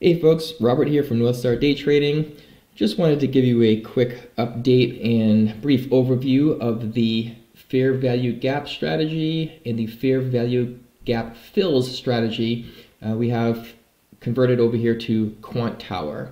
Hey folks, Robert here from Northstar Day Trading. Just wanted to give you a quick update and brief overview of the fair value gap strategy and the fair value gap fills strategy uh, we have converted over here to Quantower.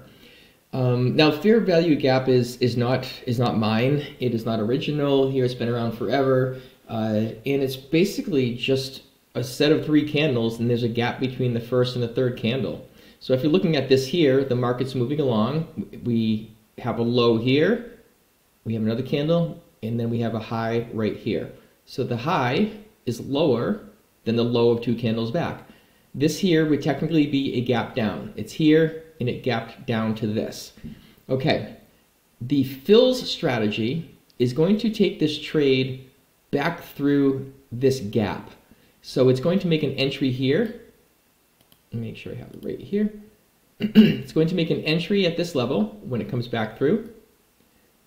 Um, now, fair value gap is is not is not mine. It is not original. Here, it's been around forever, uh, and it's basically just a set of three candles, and there's a gap between the first and the third candle. So if you're looking at this here, the market's moving along. We have a low here, we have another candle, and then we have a high right here. So the high is lower than the low of two candles back. This here would technically be a gap down. It's here, and it gapped down to this. Okay, the fills strategy is going to take this trade back through this gap. So it's going to make an entry here. Make sure I have it right here. it's going to make an entry at this level when it comes back through.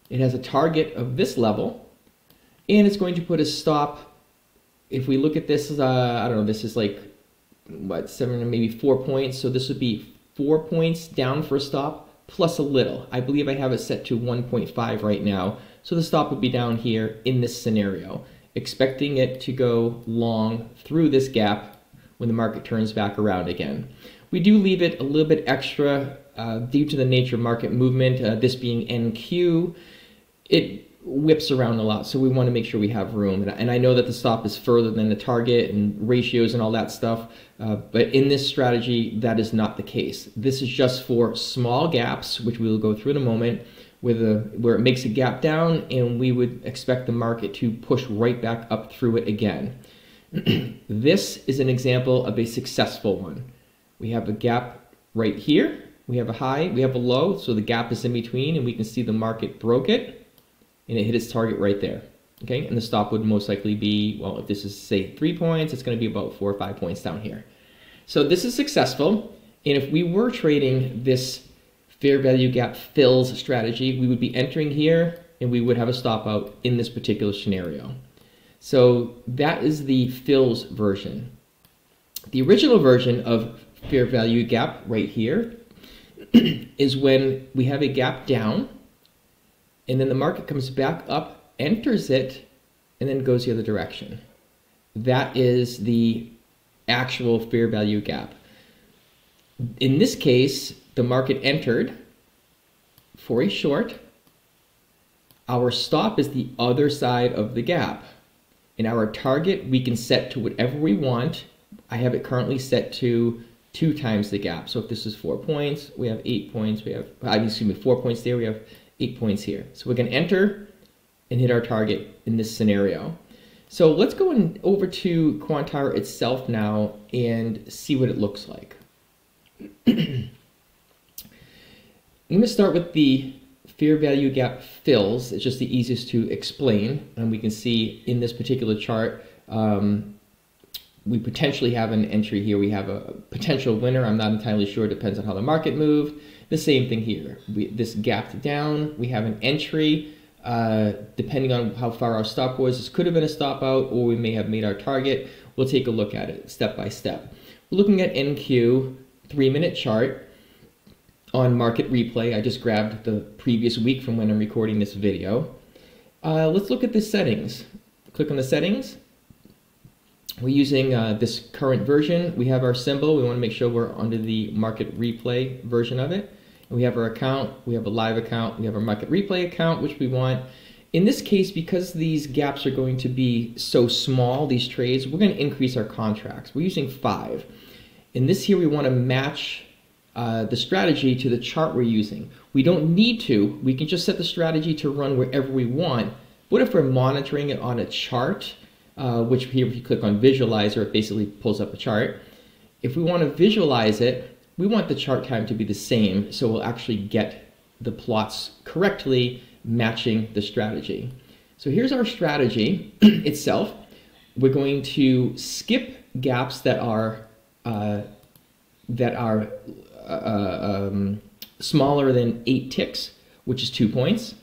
It has a target of this level, and it's going to put a stop. If we look at this, uh, I don't know, this is like, what, seven, maybe four points. So this would be four points down for a stop, plus a little. I believe I have it set to 1.5 right now. So the stop would be down here in this scenario expecting it to go long through this gap when the market turns back around again. We do leave it a little bit extra uh, due to the nature of market movement, uh, this being NQ. It whips around a lot, so we want to make sure we have room. And, I know that the stop is further than the target and ratios and all that stuff, uh, but in this strategy, that is not the case. This is just for small gaps, which we will go through in a moment, with a where it makes a gap down and we would expect the market to push right back up through it again. this is an example of a successful one. We have a gap right here. We have a high, we have a low, so the gap is in between and we can see the market broke it and it hit its target right there. Okay, and the stop would most likely be, well, if this is say three points, it's gonna be about four or five points down here. So this is successful. And if we were trading this fair value gap fills strategy, we would be entering here and we would have a stop out in this particular scenario. So that is the fills version. The original version of fair value gap right here is when we have a gap down and then the market comes back up, enters it, and then goes the other direction. That is the actual fair value gap. In this case, the market entered for a short. Our stop is the other side of the gap. And our target we can set to whatever we want. I have it currently set to two times the gap. So if this is four points, we have eight points. We have, excuse me, four points there. We have eight points here. So we can enter and hit our target in this scenario. So let's go in, over to Quantower itself now and see what it looks like. I'm going to start with the fair value gap fills. It's just the easiest to explain. And we can see in this particular chart, um, we potentially have an entry here. We have a potential winner. I'm not entirely sure. It depends on how the market moved. The same thing here. We, this gapped down. We have an entry. Uh, depending on how far our stop was, this could have been a stop out or we may have made our target. We'll take a look at it step by step. Looking at NQ, three minute chart on Market Replay. I just grabbed the previous week from when I'm recording this video. Uh, let's look at the settings. Click on the settings. We're using uh, this current version. We have our symbol. We want to make sure we're under the Market Replay version of it. And we have our account. We have a live account. We have our Market Replay account, which we want. In this case, because these gaps are going to be so small, these trades, we're going to increase our contracts. We're using five. In this here, we want to match uh, the strategy to the chart we're using. We don't need to. We can just set the strategy to run wherever we want. What if we're monitoring it on a chart, uh, which here if you click on visualizer, it basically pulls up a chart. If we want to visualize it, we want the chart time to be the same so we'll actually get the plots correctly matching the strategy. So here's our strategy itself. We're going to skip gaps that are uh, that are uh, um, smaller than eight ticks, which is two points.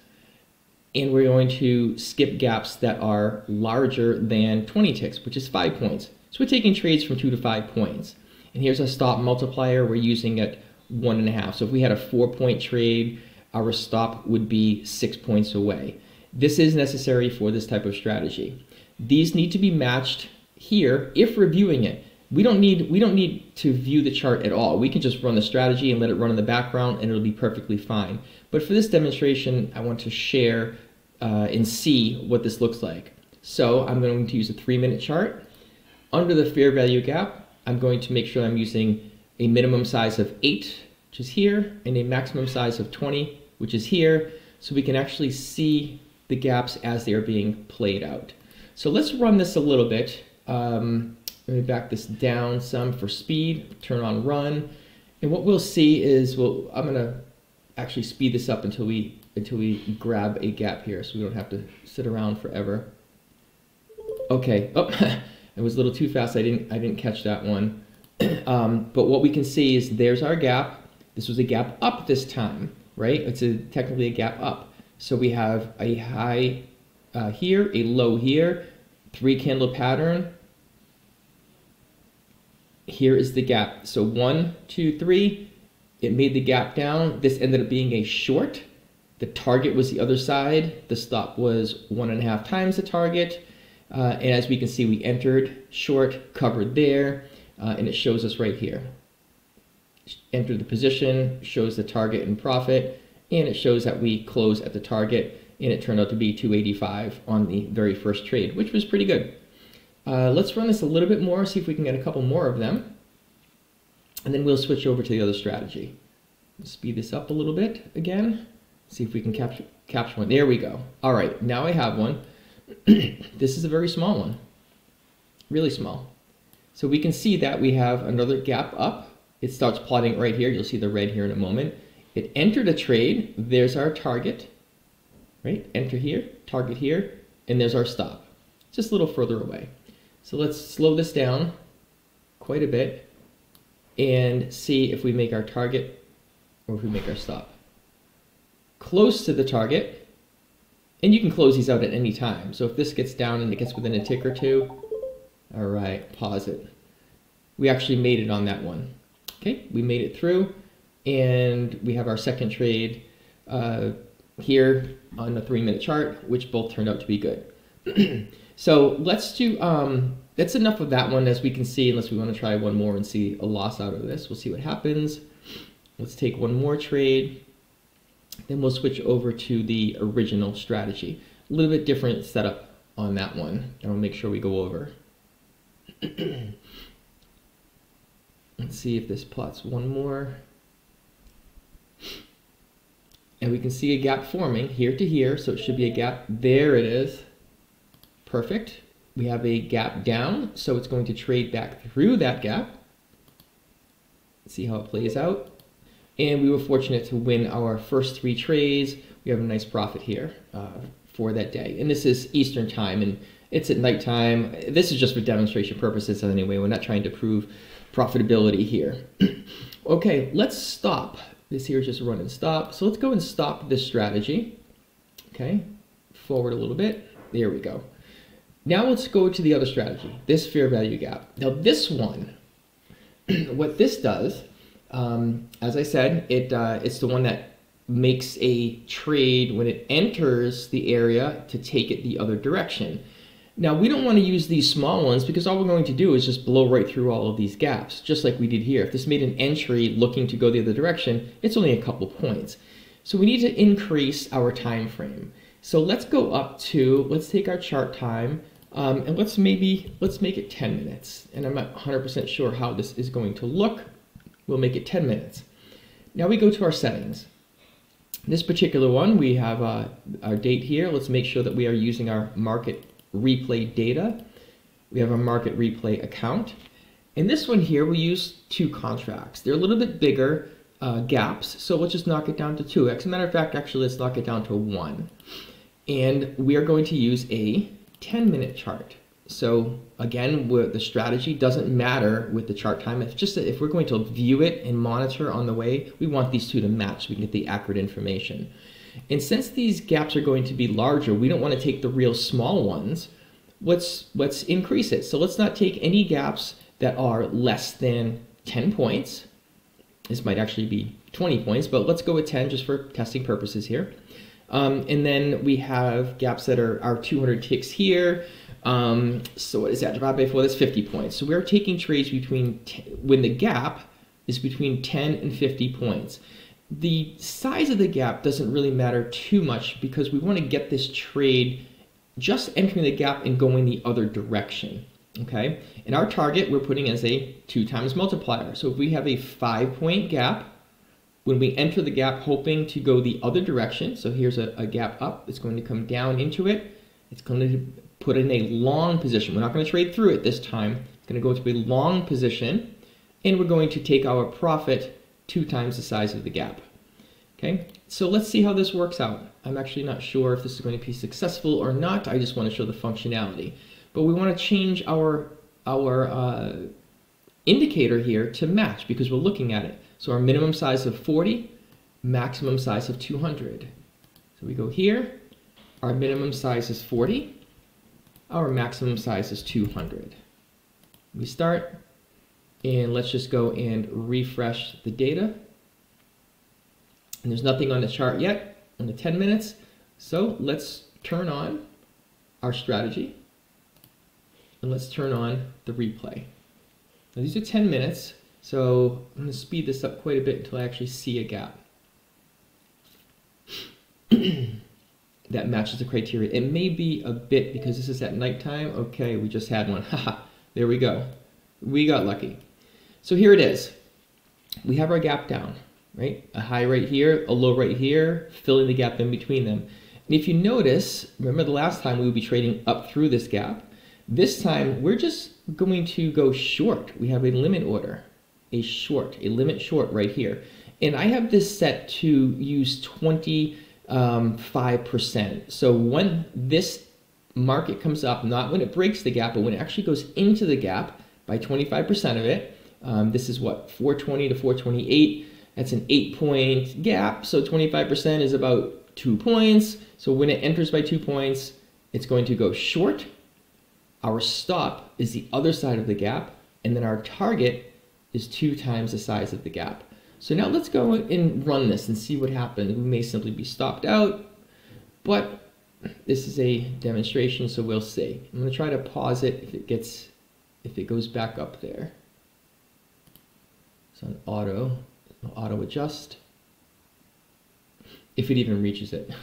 And we're going to skip gaps that are larger than 20 ticks, which is five points. So we're taking trades from two to five points. And here's a stop multiplier. We're using at one and a half. So if we had a four point trade, our stop would be six points away. This is necessary for this type of strategy. These need to be matched here if reviewing it. We don't need we don't need to view the chart at all. We can just run the strategy and let it run in the background and it'll be perfectly fine. But for this demonstration, I want to share uh, and see what this looks like. So I'm going to use a three minute chart. Under the fair value gap, I'm going to make sure I'm using a minimum size of 8, which is here, and a maximum size of 20, which is here, so we can actually see the gaps as they are being played out. So let's run this a little bit. Um, let me back this down some for speed, turn on run. And what we'll see is, well, I'm gonna actually speed this up until we until we grab a gap here so we don't have to sit around forever. Okay, oh, it was a little too fast. I didn't I didn't catch that one. um, but what we can see is there's our gap. This was a gap up this time, right? It's a, technically a gap up. So we have a high uh, here, a low here, three candle pattern. Here is the gap. So one, two, three, it made the gap down. This ended up being a short. The target was the other side. The stop was one and a half times the target. Uh, and as we can see, we entered short, covered there, uh, and it shows us right here. Enter the position, shows the target and profit, and it shows that we close at the target, and it turned out to be 285 on the very first trade, which was pretty good. Uh, let's run this a little bit more, see if we can get a couple more of them, and then we'll switch over to the other strategy. Speed this up a little bit again, see if we can capture, capture one. There we go. All right, now I have one. this is a very small one, really small. So we can see that we have another gap up. It starts plotting right here. You'll see the red here in a moment. It entered a trade. There's our target, right? Enter here, target here, and there's our stop. Just a little further away. So let's slow this down quite a bit and see if we make our target or if we make our stop. Close to the target, and you can close these out at any time. So if this gets down and it gets within a tick or two, all right, pause it. We actually made it on that one. Okay, we made it through and we have our second trade uh, here on the three minute chart, which both turned out to be good. so let's do, um, that's enough of that one as we can see, unless we want to try one more and see a loss out of this. We'll see what happens. Let's take one more trade. Then we'll switch over to the original strategy. A little bit different setup on that one, and I'll make sure we go over. Let's see if this plots one more. And we can see a gap forming here to here, so it should be a gap. There it is. Perfect. We have a gap down, so it's going to trade back through that gap. See how it plays out and we were fortunate to win our first three trades. We have a nice profit here uh, for that day. And this is Eastern time, and it's at nighttime. This is just for demonstration purposes anyway. We're not trying to prove profitability here. okay, let's stop. This here is just a run and stop. So let's go and stop this strategy. Okay, forward a little bit. There we go. Now let's go to the other strategy, this fair value gap. Now this one, what this does um, as I said, it uh, it's the one that makes a trade when it enters the area to take it the other direction. Now we don't want to use these small ones because all we're going to do is just blow right through all of these gaps, just like we did here. If this made an entry looking to go the other direction, it's only a couple points. So we need to increase our time frame. So let's go up to, let's take our chart time, um, and let's maybe, let's make it 10 minutes. And I'm not 100% sure how this is going to look, We'll make it 10 minutes. Now we go to our settings. This particular one, we have uh, our date here. Let's make sure that we are using our market replay data. We have a market replay account. In this one here, we use two contracts. They're a little bit bigger uh, gaps, so let's just knock it down to two. As a matter of fact, actually, let's knock it down to one. And we are going to use a 10 minute chart. So again, the strategy doesn't matter with the chart time. It's just that if we're going to view it and monitor on the way, we want these two to match so we can get the accurate information. And since these gaps are going to be larger, we don't want to take the real small ones. Let's let's increase it. So let's not take any gaps that are less than 10 points. This might actually be 20 points, but let's go with 10 just for testing purposes here. Um, and then we have gaps that are, are 200 ticks here. Um, so what is that divided by 4? That's 50 points. So we're taking trades between, when the gap is between 10 and 50 points. The size of the gap doesn't really matter too much because we want to get this trade just entering the gap and going the other direction. Okay, and our target we're putting as a two times multiplier. So if we have a five point gap, when we enter the gap hoping to go the other direction, so here's a, a gap up, it's going to come down into it, it's going to put in a long position. We're not going to trade through it this time. It's going to go to a long position, and we're going to take our profit two times the size of the gap. Okay, so let's see how this works out. I'm actually not sure if this is going to be successful or not. I just want to show the functionality. But we want to change our, our uh, indicator here to match because we're looking at it. So our minimum size of 40, maximum size of 200. So we go here, our minimum size is 40, our maximum size is 200. We start, and let's just go and refresh the data. And there's nothing on the chart yet in the 10 minutes. So let's turn on our strategy and let's turn on the replay. Now these are 10 minutes, so I'm going to speed this up quite a bit until I actually see a gap. that matches the criteria. It may be a bit because this is at nighttime. Okay, we just had one. Haha, there we go. We got lucky. So here it is. We have our gap down right? A high right here, a low right here, filling the gap in between them. And if you notice, remember the last time we would be trading up through this gap. This time we're just going to go short. We have a limit order, a short, a limit short right here. And I have this set to use 25%. Um, so when this market comes up, not when it breaks the gap, but when it actually goes into the gap by 25% of it, um, this is what, 420 to 428. That's an eight point gap, so 25% is about two points. So when it enters by two points, it's going to go short. Our stop is the other side of the gap, and then our target is two times the size of the gap. So now let's go and run this and see what happens. We may simply be stopped out, but this is a demonstration, so we'll see. I'm gonna try to pause it if it gets, if it goes back up there. It's on auto auto adjust if it even reaches it.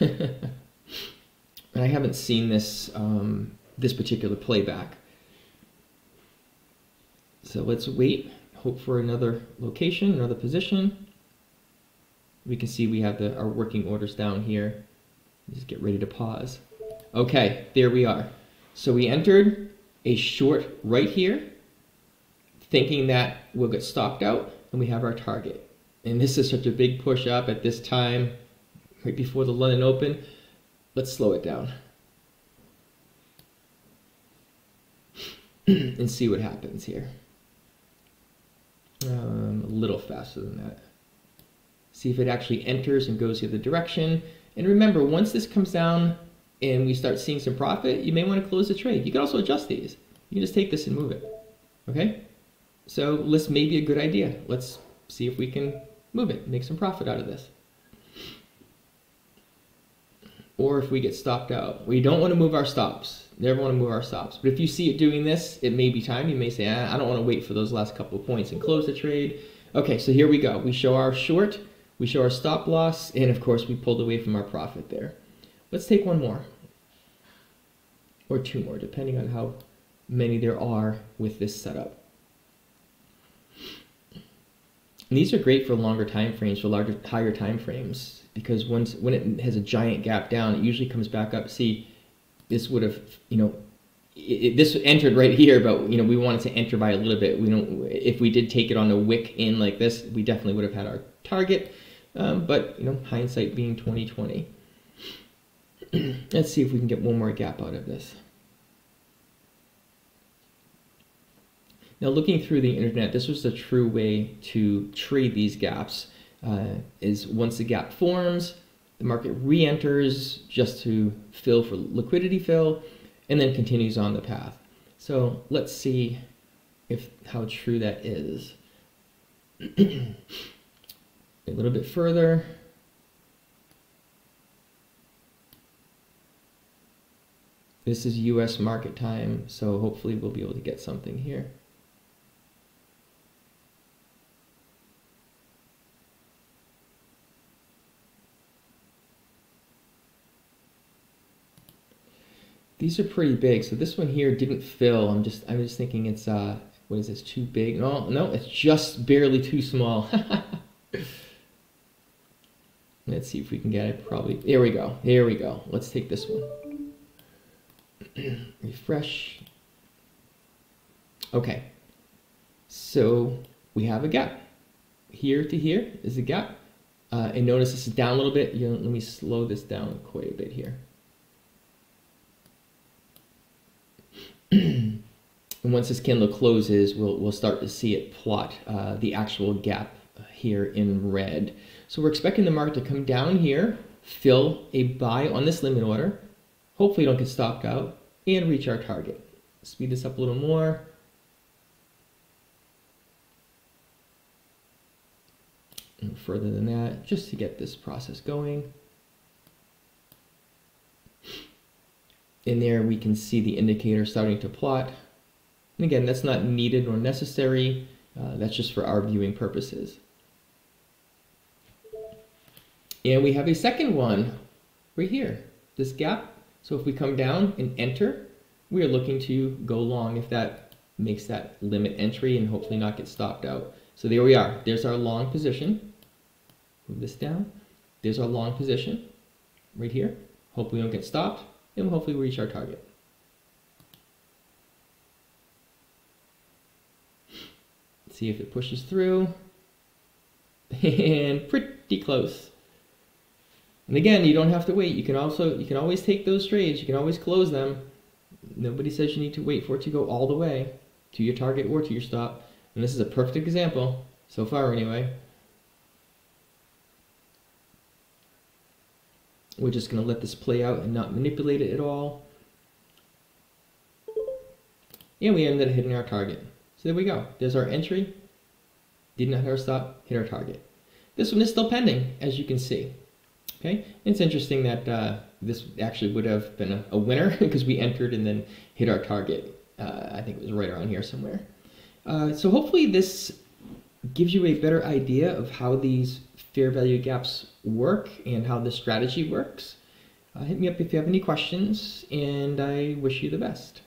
and I haven't seen this um, this particular playback. So let's wait, hope for another location, another position. We can see we have the, our working orders down here. Just get ready to pause. Okay, there we are. So we entered a short right here, thinking that we'll get stopped out, and we have our target and this is such a big push up at this time, right before the London Open. Let's slow it down and see what happens here. Um, a little faster than that. See if it actually enters and goes the other direction. And remember, once this comes down and we start seeing some profit, you may want to close the trade. You can also adjust these. You can just take this and move it. Okay? So this may be a good idea. Let's see if we can move it, make some profit out of this. Or if we get stopped out. We don't want to move our stops. Never want to move our stops. But if you see it doing this, it may be time. You may say, ah, I don't want to wait for those last couple of points and close the trade. Okay, so here we go. We show our short, we show our stop loss, and of course we pulled away from our profit there. Let's take one more. Or two more, depending on how many there are with this setup. And these are great for longer time frames, for larger, higher time frames, because once when it has a giant gap down, it usually comes back up. See, this would have, you know, it, this entered right here, but you know, we wanted to enter by a little bit. We don't. If we did take it on a wick in like this, we definitely would have had our target. Um, but you know, hindsight being 2020. Let's see if we can get one more gap out of this. Now, looking through the internet, this was the true way to trade these gaps. Uh, is once the gap forms, the market re-enters just to fill for liquidity fill, and then continues on the path. So let's see if how true that is. a little bit further. This is US market time, so hopefully we'll be able to get something here. These are pretty big. So this one here didn't fill. I'm just I'm just thinking it's uh what is this too big? No, no, it's just barely too small. Let's see if we can get it. Probably. There we go. There we go. Let's take this one. Refresh. Okay. So we have a gap. Here to here is a gap. Uh, and notice this is down a little bit. You know, let me slow this down quite a bit here. and once this candle closes, we'll, we'll start to see it plot uh, the actual gap here in red. So we're expecting the market to come down here, fill a buy on this limit order, hopefully don't get stopped out, and reach our target. Speed this up a little more. Further than that, just to get this process going. In there, we can see the indicator starting to plot. And again, that's not needed or necessary. Uh, that's just for our viewing purposes. And we have a second one right here, this gap. So if we come down and enter, we are looking to go long if that makes that limit entry and hopefully not get stopped out. So there we are. There's our long position. Move this down. There's our long position right here. Hope we don't get stopped and we'll hopefully reach our target. See if it pushes through. And pretty close. And again, you don't have to wait. You can also you can always take those trades. You can always close them. Nobody says you need to wait for it to go all the way to your target or to your stop. And this is a perfect example, so far anyway. We're just going to let this play out and not manipulate it at all. And we ended up hitting our target. So there we go. There's our entry. Did not hit our stop, hit our target. This one is still pending, as you can see. Okay, it's interesting that uh, this actually would have been a, a winner because we entered and then hit our target. Uh, I think it was right around here somewhere. Uh, so hopefully this gives you a better idea of how these fair value gaps work and how the strategy works. Uh, hit me up if you have any questions, and I wish you the best.